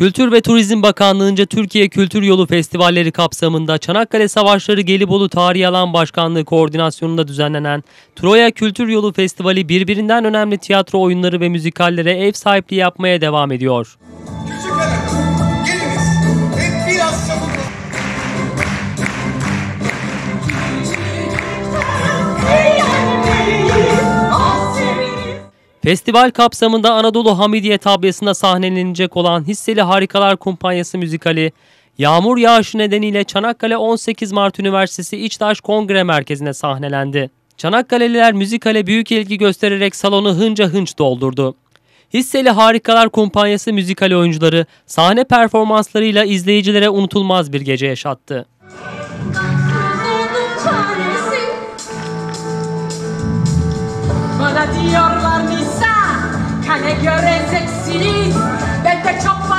Kültür ve Turizm Bakanlığı'nca Türkiye Kültür Yolu Festivalleri kapsamında Çanakkale Savaşları Gelibolu Tarihi Alan Başkanlığı koordinasyonunda düzenlenen Troya Kültür Yolu Festivali birbirinden önemli tiyatro oyunları ve müzikallere ev sahipliği yapmaya devam ediyor. Küçük Festival kapsamında Anadolu Hamidiye tabyasında sahnelenecek olan Hisseli Harikalar Kumpanyası müzikali, yağmur yağışı nedeniyle Çanakkale 18 Mart Üniversitesi İçtaş Kongre Merkezi'ne sahnelendi. Çanakkale'liler müzikale büyük ilgi göstererek salonu hınca hınç doldurdu. Hisseli Harikalar Kumpanyası müzikal oyuncuları sahne performanslarıyla izleyicilere unutulmaz bir gece yaşattı. bana diyorlar Nisa Kale göre Ben de çok